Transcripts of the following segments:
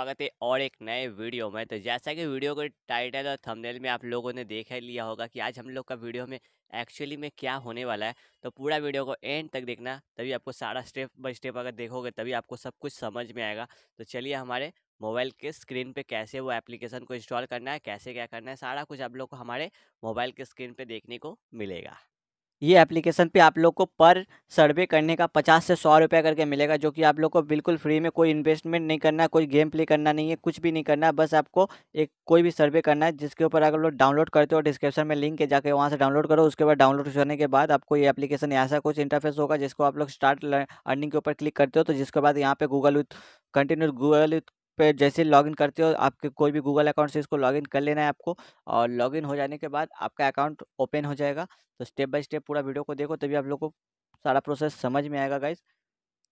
स्वागत है और एक नए वीडियो में। तो जैसा कि वीडियो के टाइटल और थंबनेल में आप लोगों ने देख लिया होगा कि आज हम लोग का वीडियो में एक्चुअली में क्या होने वाला है। तो पूरा वीडियो को एंड तक देखना, तभी आपको सारा स्टेप बाय स्टेप अगर देखोगे तभी आपको सब कुछ समझ में आएगा। तो चलिए हमारे मोबाइल के स्क्रीन पे कैसे वो एप्लीकेशन को इंस्टॉल करना है, कैसे क्या करना है, सारा कुछ आप लोग को हमारे मोबाइल के स्क्रीन पे देखने को मिलेगा। ये एप्लीकेशन पे आप लोग को पर सर्वे करने का पचास से सौ रुपये करके मिलेगा, जो कि आप लोग को बिल्कुल फ्री में कोई इन्वेस्टमेंट नहीं करना है कोई गेम प्ले करना नहीं है, कुछ भी नहीं करना है बस आपको एक कोई भी सर्वे करना है, जिसके ऊपर अगर लोग डाउनलोड करते हो डिस्क्रिप्शन में लिंक है, जाके वहाँ से डाउनलोड करो, उसके बाद डाउनलोड करने के बाद आपको ये एप्लीकेशन ऐसा कुछ इंटरफेस होगा, जिसको आप लोग स्टार्ट अर्निंग के ऊपर क्लिक करते हो तो जिसके बाद यहाँ पे Google with continue Google with पे जैसे लॉगिन करते हो, आपके कोई भी गूगल अकाउंट से इसको लॉगिन कर लेना है आपको और लॉगिन हो जाने के बाद आपका अकाउंट ओपन हो जाएगा। तो स्टेप बाय स्टेप पूरा वीडियो को देखो तभी आप लोग को सारा प्रोसेस समझ में आएगा गाइज़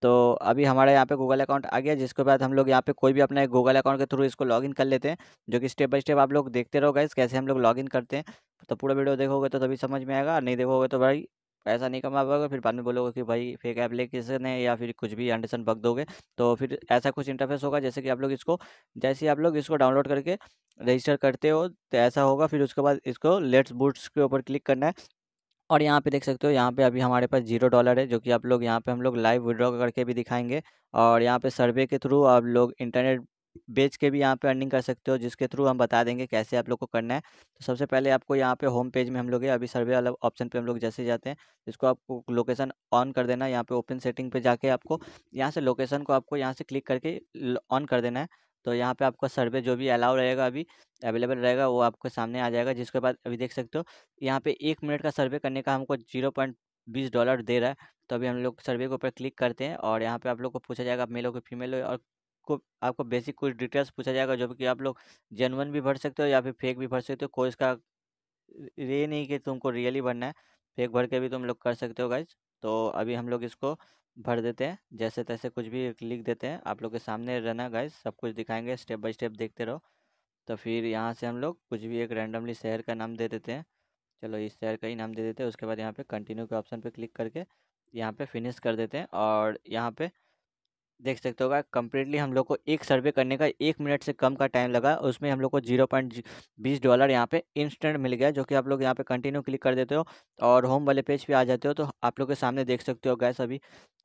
तो अभी हमारे यहाँ पे गूगल अकाउंट आ गया, जिसके बाद हम लोग यहाँ पे कोई भी अपना गूगल अकाउंट के थ्रू इसको लॉगिन कर लेते हैं, जो कि स्टेप बाय स्टेप आप लोग देखते रहो गाइज़ कैसे हम लोग लॉगिन करते हैं। तो पूरा वीडियो देखोगे तो तभी समझ में आएगा, नहीं देखोगे तो भाई पैसा नहीं कमा पाओगे, फिर बाद में बोलोगे कि भाई फेक एप्लीकेशन है या फिर कुछ भी अंडरसन बग दोगे। तो फिर ऐसा कुछ इंटरफेस होगा जैसे कि आप लोग इसको, जैसे ही आप लोग इसको डाउनलोड करके रजिस्टर करते हो तो ऐसा होगा। फिर उसके बाद इसको लेट्स बूट्स के ऊपर क्लिक करना है। और यहाँ पे देख सकते हो, यहाँ पे अभी हमारे पास ज़ीरो डॉलर है, जो कि आप लोग यहाँ पे हम लोग लाइव विड्रॉ करके भी दिखाएँगे। और यहाँ पे सर्वे के थ्रू आप लोग इंटरनेट बेच के भी यहाँ पे अर्निंग कर सकते हो, जिसके थ्रू हम बता देंगे कैसे आप लोग को करना है। तो सबसे पहले आपको यहाँ पे होम पेज में हम लोग अभी सर्वे वाला ऑप्शन पे हम लोग जैसे जाते हैं इसको आपको लोकेशन ऑन कर देना है, यहाँ पे ओपन सेटिंग पे जाके आपको यहाँ से लोकेशन को आपको यहाँ से क्लिक करके ऑन कर देना है। तो यहाँ पे आपका सर्वे जो भी अलाउ रहेगा अभी अवेलेबल रहेगा, वो आपके सामने आ जाएगा, जिसके बाद अभी देख सकते हो, यहाँ पे एक मिनट का सर्वे करने का हमको ज़ीरो पॉइंट बीस डॉलर दे रहा है। तो अभी हम लोग सर्वे के ऊपर क्लिक करते हैं और यहाँ पे आप लोग को पूछा जाएगा मेल हो कि फीमेल हो और को आपको बेसिक कुछ डिटेल्स पूछा जाएगा जो कि आप लोग जेनवन भी भर सकते हो या फिर फेक भी भर सकते हो। कोई इसका ये नहीं कि तुमको रियली भरना है। फेक भर के भी तुम लोग कर सकते हो गाइज़ तो अभी हम लोग इसको भर देते हैं। जैसे तैसे कुछ भी लिख देते हैं। आप लोग के सामने रहना गाइज़ सब कुछ दिखाएँगे। स्टेप बाय स्टेप देखते रहो। तो फिर यहाँ से हम लोग कुछ भी एक रैंडमली शहर का नाम दे देते हैं। चलो इस शहर का ही नाम दे देते हैं। उसके बाद यहाँ पे कंटिन्यू के ऑप्शन पे क्लिक करके यहाँ पे फिनिश कर देते हैं। और यहाँ पे देख सकते होगा कम्प्लीटली हम लोग को एक सर्वे करने का एक मिनट से कम का टाइम लगा, उसमें हम लोग को ज़ीरो पॉइंट बीस डॉलर यहाँ पे इंस्टेंट मिल गया, जो कि आप लोग यहाँ पे कंटिन्यू क्लिक कर देते हो, और होम वाले पेज पे आ जाते हो तो आप लोग के सामने देख सकते हो गैस अभी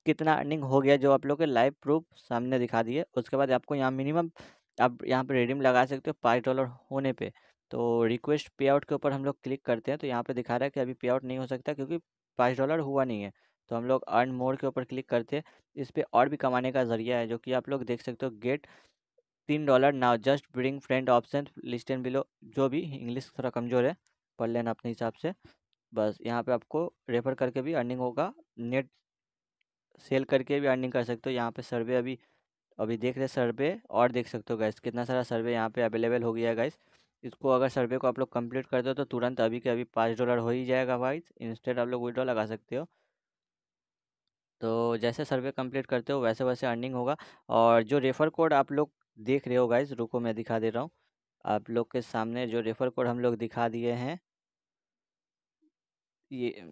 कितना अर्निंग हो गया जो आप लोग के लाइव प्रूफ सामने दिखा दिए। उसके बाद आपको यहाँ मिनिमम आप यहाँ पर रिडीम लगा सकते हो पाँच डॉलर होने पर तो रिक्वेस्ट पे आउट के ऊपर हम लोग क्लिक करते हैं तो यहाँ पर दिखा रहा है कि अभी पे आउट नहीं हो सकता क्योंकि पाँच डॉलर हुआ नहीं है। तो हम लोग अर्न मोर के ऊपर क्लिक करते हैं। इस पर और भी कमाने का ज़रिया है, जो कि आप लोग देख सकते हो। गेट तीन dollar now, just bring friend option list and below. जो भी इंग्लिश थोड़ा कमज़ोर है, पढ़ लेना अपने हिसाब से। बस यहाँ पे आपको रेफर करके भी अर्निंग होगा। नेट सेल करके भी अर्निंग कर सकते हो। यहाँ पे सर्वे अभी अभी देख रहे सर्वे, और देख सकते हो गैस कितना सारा सर्वे यहाँ पे अवेलेबल हो गया है गैस इसको अगर सर्वे को आप लोग कंप्लीट कर दो तो तुरंत अभी के अभी पाँच डॉलर हो ही जाएगा भाई इंस्टेड आप लोग विड्रॉ लगा सकते हो। तो जैसे सर्वे कंप्लीट करते हो, वैसे वैसे अर्निंग होगा। और जो रेफ़र कोड आप लोग देख रहे हो गाइज़ रुको मैं दिखा दे रहा हूँ। आप लोग के सामने जो रेफ़र कोड हम लोग दिखा दिए हैं, ये,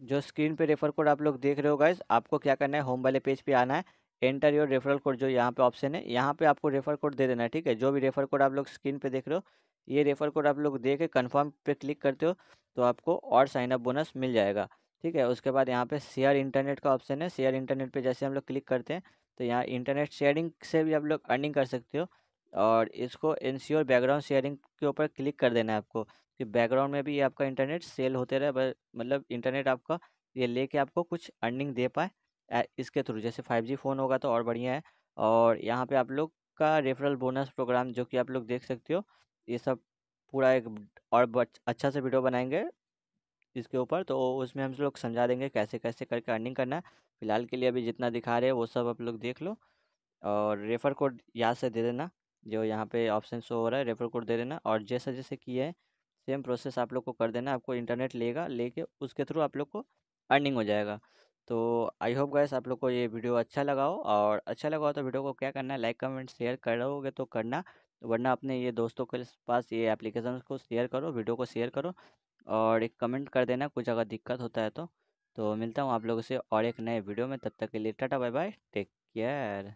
जो स्क्रीन पे रेफ़र कोड आप लोग देख रहे हो गाइज़ आपको क्या करना है, होम वाले पेज पे आना है। एंटर योर रेफरल कोड जो यहाँ पे ऑप्शन है, यहाँ पे आपको रेफर कोड दे देना है, ठीक है? जो भी रेफर कोड आप लोग स्क्रीन पे देख रहे हो, ये रेफर कोड आप लोग दे के कन्फर्म पे क्लिक करते हो तो आपको और साइनअप बोनस मिल जाएगा। ठीक है, उसके बाद यहाँ पे शेयर इंटरनेट का ऑप्शन है। शेयर इंटरनेट पे जैसे हम लोग क्लिक करते हैं तो यहाँ इंटरनेट शेयरिंग से भी आप लोग अर्निंग कर सकते हो और इसको इंश्योर बैकग्राउंड शेयरिंग के ऊपर क्लिक कर देना है आपको। कि बैकग्राउंड में भी आपका इंटरनेट सेल होते रहे मतलब इंटरनेट आपका ये लेके आपको कुछ अर्निंग दे पाए इसके थ्रू जैसे फाइव जी फ़ोन होगा तो और बढ़िया है और यहाँ पे आप लोग का रेफरल बोनस प्रोग्राम जो कि आप लोग देख सकते हो, ये सब पूरा एक और अच्छा से वीडियो बनाएँगे। इसके ऊपर तो उसमें हम लोग समझा देंगे कैसे कैसे करके अर्निंग करना है। फ़िलहाल के लिए अभी जितना दिखा रहे हैं, वो सब आप लोग देख लो। और रेफ़र कोड याद से दे देना, जो यहाँ पे ऑप्शन शो हो रहा है रेफ़र कोड दे देना। और जैसे जैसे किया है सेम प्रोसेस आप लोग को कर देना। आपको इंटरनेट लेगा, लेके उसके थ्रू आप लोग को अर्निंग हो जाएगा। तो आई होप गैस आप लोग को ये वीडियो अच्छा लगा हो। और अच्छा लगा हो तो वीडियो को क्या करना है लाइक कमेंट शेयर करोगे तो करना। वरना अपने ये दोस्तों के पास ये एप्लीकेशन को शेयर करो वीडियो को शेयर करो। और एक कमेंट कर देना कुछ अगर दिक्कत होता है तो। तो मिलता हूँ आप लोगों से और एक नए वीडियो में, तब तक के लिए tata bye bye, take care.